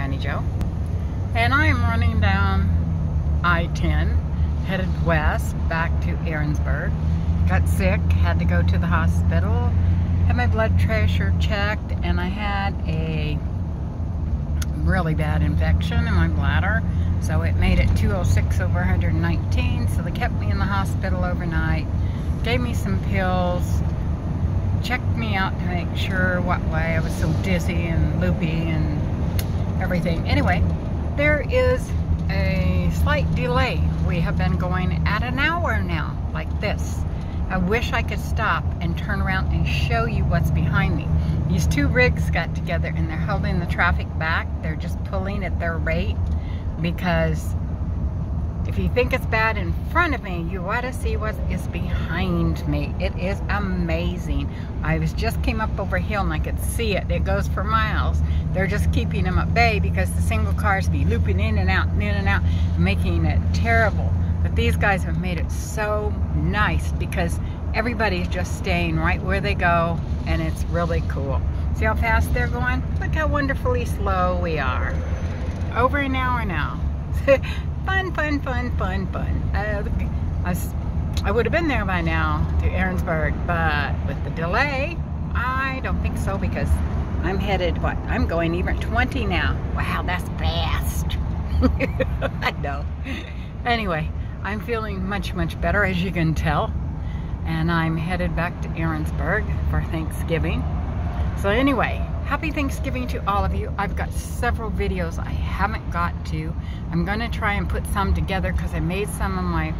Grannie Jo. And I am running down I-10, headed west back to Ehrenberg. Got sick, had to go to the hospital, had my blood pressure checked, and I had a really bad infection in my bladder. So it made it 206 over 119. So they kept me in the hospital overnight, gave me some pills, checked me out to make sure what way I was so dizzy and loopy and everything. Anyway, there is a slight delay. We have been going at an hour now, like this. I wish I could stop and turn around and show you what's behind me. These two rigs got together and they're holding the traffic back. They're just pulling at their rate because if you think it's bad in front of me, you ought to see what is behind me. It is amazing. I was just came up over hill and I could see it. It goes for miles. They're just keeping them at bay because the single cars be looping in and out and in and out, making it terrible. But these guys have made it so nice because everybody's just staying right where they go and it's really cool. See how fast they're going? Look how wonderfully slow we are. Over an hour now. fun, fun, fun, fun, fun. Uh, I, I would have been there by now to Ehrenberg, but with the delay, I don't think so because I'm headed, what, I'm going even 20 now. Wow, that's fast. I know. Anyway, I'm feeling much, much better as you can tell. And I'm headed back to Ehrenberg for Thanksgiving. So anyway, happy Thanksgiving to all of you. I've got several videos I haven't got to. I'm going to try and put some together because I made some of my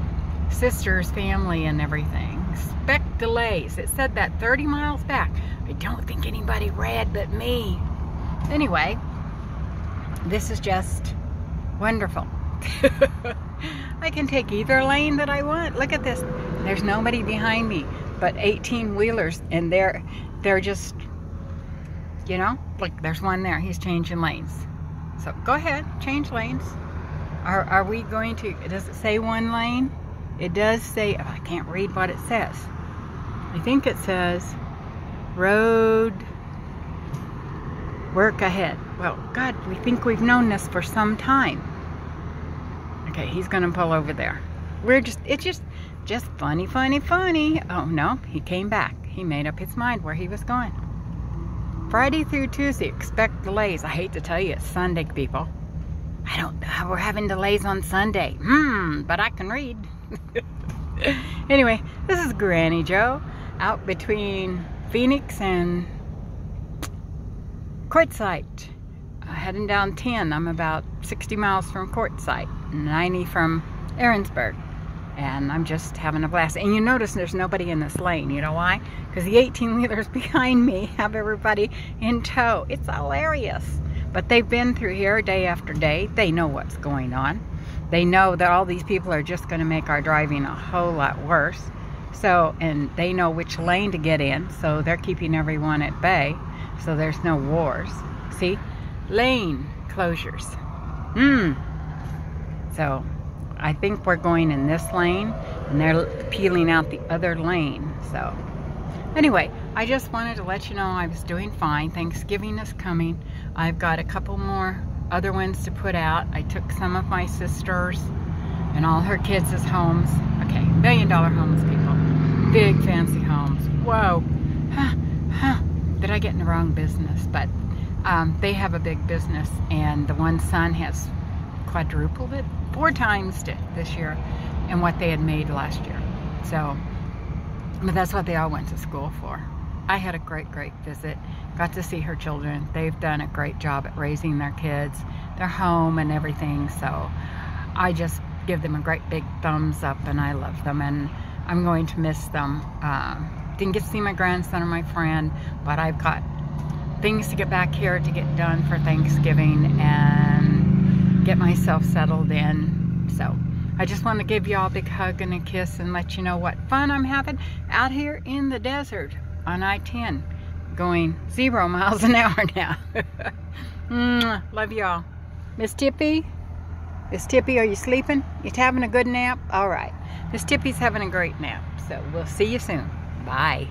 sister's family and everything. Expect delays. It said that 30 miles back. I don't think anybody read but me. Anyway, this is just wonderful. I can take either lane that I want. Look at this. There's nobody behind me but 18 wheelers and they're they're just you know? Look there's one there. He's changing lanes. So go ahead. Change lanes. Are, are we going to does it say one lane. It does say oh, I can't read what it says. I think it says road work ahead. Well God we think we've known this for some time. Okay he's gonna pull over there. We're just it's just just funny funny funny. Oh no he came back. He made up his mind where he was going Friday through Tuesday, expect delays. I hate to tell you, it's Sunday, people. I don't, know. How we're having delays on Sunday. Hmm, but I can read. anyway, this is Grannie Jo out between Phoenix and Quartzsite. Uh, heading down 10. I'm about 60 miles from Quartzsite, 90 from Ehrenberg and I'm just having a blast. And you notice there's nobody in this lane. You know why? Because the 18-wheelers behind me have everybody in tow. It's hilarious. But they've been through here day after day. They know what's going on. They know that all these people are just going to make our driving a whole lot worse. So, and they know which lane to get in. So they're keeping everyone at bay. So there's no wars. See? Lane closures. Hmm. So I think we're going in this lane and they're peeling out the other lane. So anyway, I just wanted to let you know I was doing fine. Thanksgiving is coming. I've got a couple more other ones to put out. I took some of my sisters and all her kids' homes. Okay, million dollar homes, people. Big fancy homes. Whoa. Huh, huh. Did I get in the wrong business? But um, they have a big business and the one son has quadrupled it four times this year and what they had made last year. So, but that's what they all went to school for. I had a great, great visit. Got to see her children. They've done a great job at raising their kids, their home and everything. So I just give them a great big thumbs up and I love them and I'm going to miss them. Um, didn't get to see my grandson or my friend, but I've got things to get back here to get done for Thanksgiving and get myself settled in. So I just want to give you all a big hug and a kiss and let you know what fun I'm having out here in the desert on I-10 going zero miles an hour now. Love y'all. Miss Tippy? Miss Tippy, are you sleeping? You having a good nap? All right. Miss Tippy's having a great nap. So we'll see you soon. Bye.